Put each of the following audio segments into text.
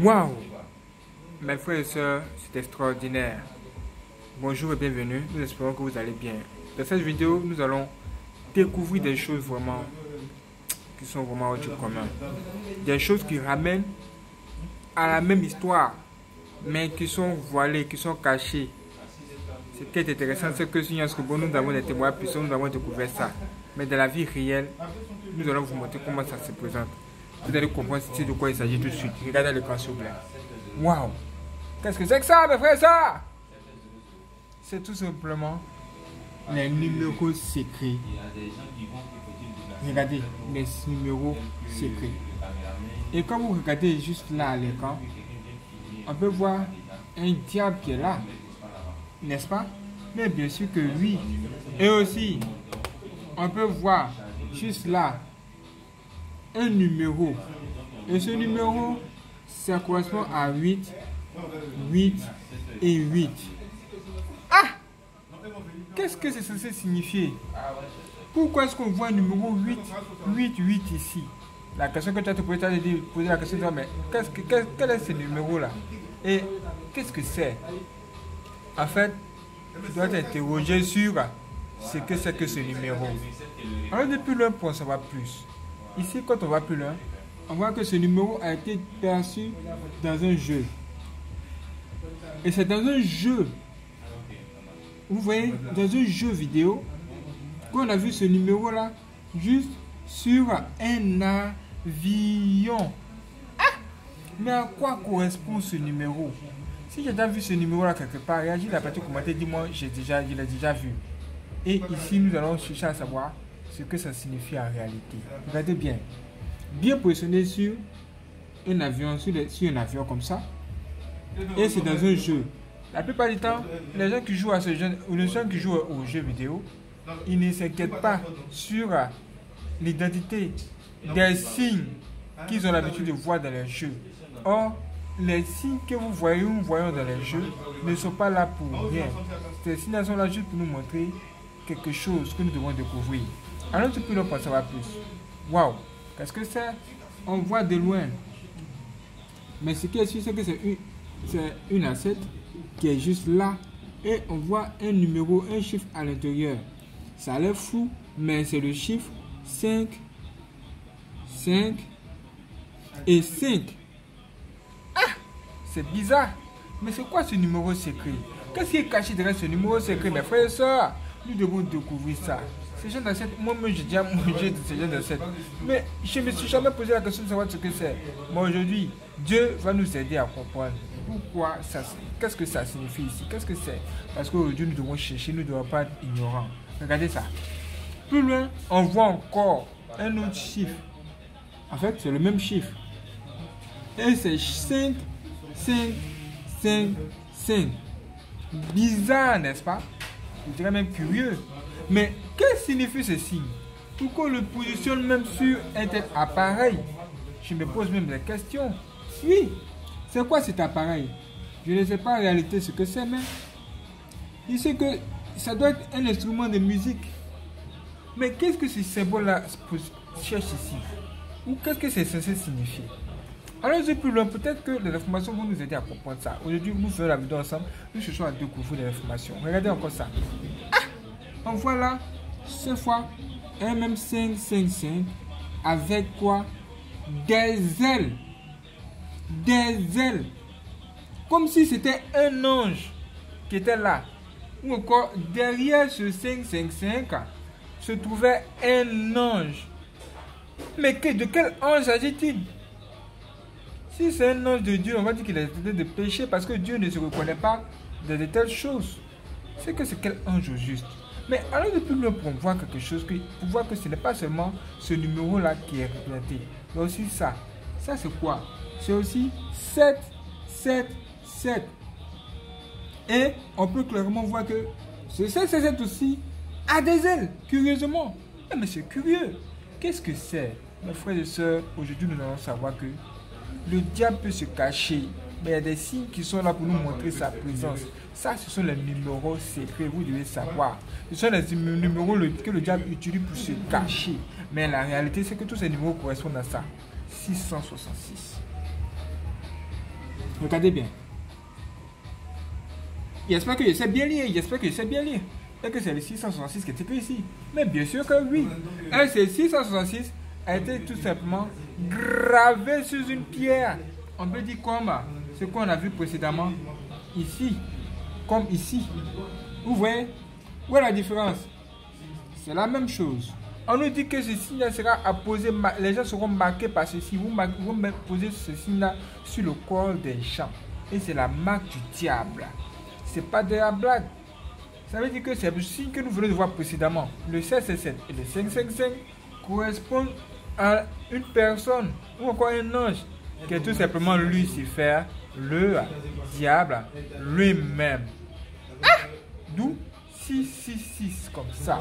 Waouh Mes frères et sœurs, c'est extraordinaire. Bonjour et bienvenue, nous espérons que vous allez bien. Dans cette vidéo, nous allons découvrir des choses vraiment qui sont vraiment au commun. Des choses qui ramènent à la même histoire, mais qui sont voilées, qui sont cachées. Ce qui est intéressant, c'est que nous avons des témoins puissants, nous avons découvert ça. Mais dans la vie réelle, nous allons vous montrer comment ça se présente. Vous allez comprendre de quoi il s'agit tout de suite. Regardez l'écran s'il vous plaît. Waouh Qu'est-ce que c'est que ça, mes frères ça C'est tout simplement les numéros secrets. Regardez les numéros secrets. Et quand vous regardez juste là à l'écran, on peut voir un diable qui est là. N'est-ce pas? Mais bien sûr que oui. Et aussi, on peut voir juste là un numéro. Et ce numéro, ça correspond à 8, 8 et 8. Ah Qu'est-ce que c'est censé signifier? Pourquoi est-ce qu'on voit un numéro 8, 8, 8 ici? La question que tu as te posé, tu poser la question, mais qu'est-ce que, quel est ce numéro-là? Et qu'est-ce que c'est? En fait, tu dois t'interroger sur ce que c'est que ce numéro. Alors depuis loin pour en savoir plus. Ici, quand on va plus loin, on voit que ce numéro a été perçu dans un jeu. Et c'est dans un jeu. Vous voyez, dans un jeu vidéo, qu'on a vu ce numéro-là juste sur un avion. Ah Mais à quoi correspond ce numéro? Si j'ai déjà vu ce numéro-là quelque part, réagis la partie commentaire, dis-moi, j'ai déjà, l'ai déjà vu. Et ici, nous allons chercher à savoir ce que ça signifie en réalité. Regardez bien. Bien positionné sur un avion, sur, un avion comme ça. Et c'est dans un jeu. La plupart du temps, les gens qui jouent à ce jeu, ou les gens qui jouent aux jeux vidéo, ils ne s'inquiètent pas sur l'identité des signes qu'ils ont l'habitude de voir dans les jeux. Or, les signes que vous voyez ou voyons dans les jeux ne sont pas là pour rien. Ces signes sont là juste pour nous montrer quelque chose que nous devons découvrir. Alors tu peux en savoir plus. Waouh, qu'est-ce que c'est? On voit de loin. Mais ce qui est sûr, c'est que c'est une, une assiette qui est juste là. Et on voit un numéro, un chiffre à l'intérieur. Ça a l'air fou, mais c'est le chiffre 5, 5 et 5. Ah, c'est bizarre. Mais c'est quoi ce numéro secret? Qu'est-ce qui est caché derrière ce numéro secret, mes frères et sœurs? Nous devons découvrir ça. Ces gens d'assiette, moi-même j'ai déjà mangé de ces gens d'assiette. Mais je ne me suis jamais posé la question de savoir ce que c'est. Mais aujourd'hui, Dieu va nous aider à comprendre pourquoi ça, qu'est-ce que ça signifie ici, qu'est-ce que c'est. Parce qu'aujourd'hui nous devons chercher, nous ne devons pas être ignorants. Regardez ça. Plus loin, on voit encore un autre chiffre. En fait, c'est le même chiffre. Et c'est 5, 5, 5, 5. Bizarre, n'est-ce pas? Je dirais même curieux. Mais que signifie ce signe Pourquoi le positionne même sur un tel appareil? Je me pose même la question. Oui, c'est quoi cet appareil? Je ne sais pas en réalité ce que c'est, mais il sait que ça doit être un instrument de musique. Mais qu'est-ce que ce symbole-là cherche ici? Ou qu'est-ce que c'est censé signifier? Allons-y plus loin, peut-être que les informations vont nous aider à comprendre ça. Aujourd'hui, nous faisons la vidéo ensemble, nous cherchons à découvrir les informations. Regardez encore ça. Ah On voit là, ce fois, un même 5, 5, 5, avec quoi? Des ailes. Des ailes. Comme si c'était un ange qui était là. Ou encore, derrière ce 5, 5, 5, se trouvait un ange. Mais que, de quel ange s'agit-il? Si c'est un ange de Dieu, on va dire qu'il est traité de péché parce que Dieu ne se reconnaît pas de, telles choses. C'est que c'est quel ange au juste? Mais alors depuis le pour voir quelque chose, pour voir que ce n'est pas seulement ce numéro-là qui est représenté, mais aussi ça. Ça c'est quoi? C'est aussi 7, 7, 7. Et on peut clairement voir que ce 7, 7, 7 aussi a des ailes, curieusement. Ah, mais c'est curieux. Qu'est-ce que c'est? Mes frères et sœurs, aujourd'hui nous allons savoir que le diable peut se cacher, mais il y a des signes qui sont là pour nous montrer sa présence. Ça, ce sont les numéros secrets, vous devez savoir. Ce sont les numéros que le diable utilise pour se cacher. Mais la réalité, c'est que tous ces numéros correspondent à ça. 666. Regardez bien. J'espère que je sais bien lire. J'espère que je sais bien lire. Et que c'est le 666 qui est écrit ici. Mais bien sûr que oui. Et ce 666 a été tout simplement gravé sur une pierre. On peut dire comme ce qu'on a vu précédemment ici. Comme ici. Vous voyez? Où est la différence? C'est la même chose. On nous dit que ce signe sera apposé, les gens seront marqués par ceci. Vous, vous posez ce signe-là sur le corps des gens. Et c'est la marque du diable. C'est pas de la blague. Ça veut dire que c'est le signe que nous venons de voir précédemment. Le 777 et le 555 correspondent à une personne ou encore un ange qui est tout simplement Lucifer, le diable lui-même. Ah! D'où 666 comme ça.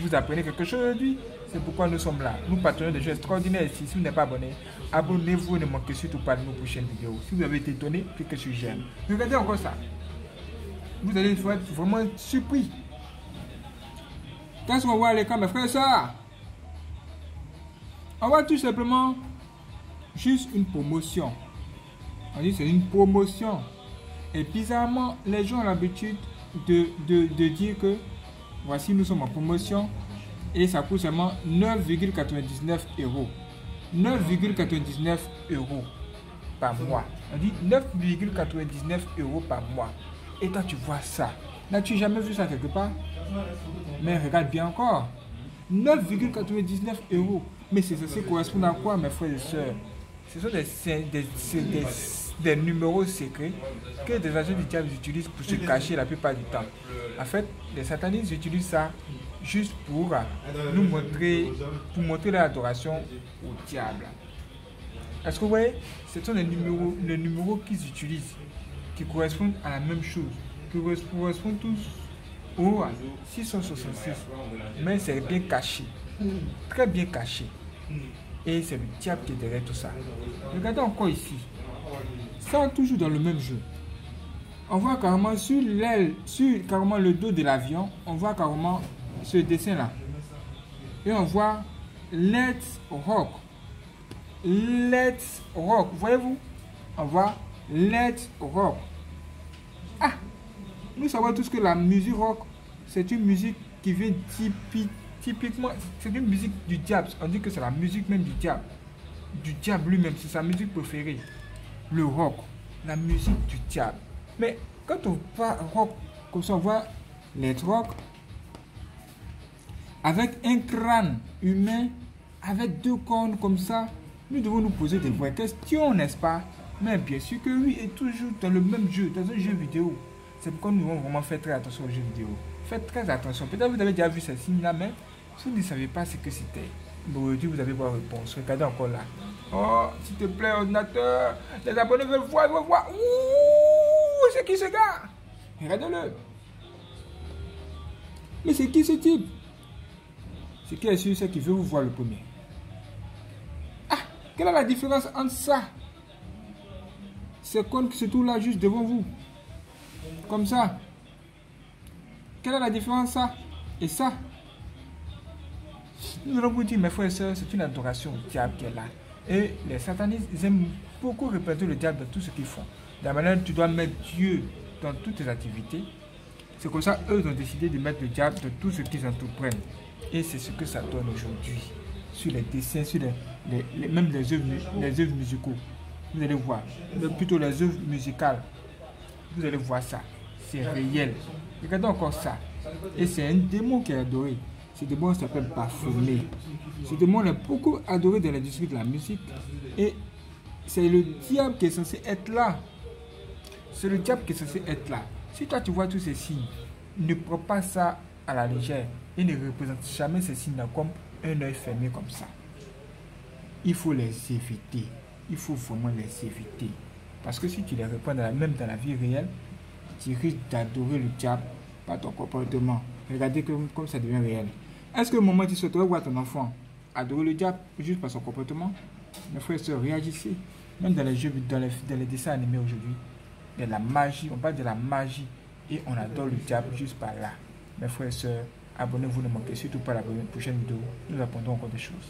Vous apprenez quelque chose aujourd'hui C'est pourquoi nous sommes là. Nous partageons des choses extraordinaires ici. Si vous n'êtes pas abonné, abonnez-vous et ne manquez surtout pas de nos prochaines vidéos. Si vous avez été étonné, cliquez sur j'aime. Regardez encore ça. Vous allez être vraiment surpris. Qu'est-ce qu'on voit à l'écran, mes frères et sœurs? On voit tout simplement juste une promotion. On dit c'est une promotion. Et bizarrement, les gens ont l'habitude de, de, de dire que Voici, nous sommes en promotion et ça coûte seulement 9,99 euros. 9,99 euros par mois. On dit 9,99 euros par mois. Et toi, tu vois ça. N'as-tu jamais vu ça quelque part? Mais regarde bien encore. 9,99 euros. Mais c'est censé correspondre à quoi, mes frères et sœurs? Ce sont des, des des numéros secrets que des agents du diable utilisent pour se cacher la plupart du temps. En fait, les satanistes utilisent ça juste pour nous montrer, pour montrer leur adoration au diable. Est-ce que vous voyez Ce sont les numéros, les numéros qu'ils utilisent qui correspondent à la même chose, qui correspondent tous au 666. Mais c'est bien caché, très bien caché. Et c'est le diable qui est derrière tout ça. Regardez encore ici. Ça, toujours dans le même jeu. On voit carrément sur l'aile, sur carrément le dos de l'avion, on voit carrément ce dessin-là. Et on voit Let's Rock. Let's Rock. Voyez-vous? On voit Let's Rock. Ah Nous savons tous que la musique rock, c'est une musique qui vient typiquement, c'est une musique du diable. On dit que c'est la musique même du diable. Du diable lui-même, c'est sa musique préférée le rock, la musique du diable. Mais quand on voit rock, ça, on voit les rock avec un crâne humain, avec deux cornes comme ça, nous devons nous poser des vraies questions, n'est-ce pas? Mais bien sûr que oui, et toujours dans le même jeu, dans un jeu vidéo. C'est pourquoi nous devons vraiment faire très attention aux jeux vidéo. Faites très attention. Peut-être vous avez déjà vu ces signes-là, mais vous ne savez pas ce que c'était, aujourd'hui vous avez vos réponses. Regardez encore là. Oh, s'il te plaît, ordinateur. Les abonnés veulent voir, veulent voir. Ouh, c'est qui ce gars? Regardez-le. Mais c'est qui ce type? Ce qui est sûr, c'est qu'il veut vous voir le premier? Ah, quelle est la différence entre ça? C'est con qui se trouve là juste devant vous. Comme ça. Quelle est la différence ça? Et ça? Nous allons vous dire, mes frères et sœurs, c'est une adoration au diable qui est là. Et les satanistes, ils aiment beaucoup répéter le diable dans tout ce qu'ils font. De la manière tu dois mettre Dieu dans toutes tes activités. C'est comme ça, eux ont décidé de mettre le diable dans tout ce qu'ils entreprennent. Et c'est ce que ça donne aujourd'hui. Sur les dessins, sur les, même les œuvres, les œuvres musicaux. Vous allez voir. Plutôt les œuvres musicales. Vous allez voir ça. C'est réel. Regardez encore ça. Et c'est un démon qui est adoré. Ce démon s'appelle Baphomet. Ce démon est beaucoup adoré dans l'industrie de la musique. Et c'est le diable qui est censé être là. C'est le diable qui est censé être là. Si toi tu vois tous ces signes, ne prends pas ça à la légère et ne représente jamais ces signes-là comme un œil fermé comme ça. Il faut les éviter. Il faut vraiment les éviter. Parce que si tu les reprends même dans la vie réelle, tu risques d'adorer le diable par ton comportement. Regardez comme ça devient réel. Est-ce que le moment où tu souhaiterais voir ton enfant adorer le diable juste par son comportement? Mes frères et sœurs, réagissez. Même dans les jeux, dans les, dans les dessins animés aujourd'hui, il y a de la magie, on parle de la magie et on adore le diable juste par là. Mes frères et sœurs, abonnez-vous, ne manquez surtout pas la prochaine vidéo. Nous apprendrons encore des choses.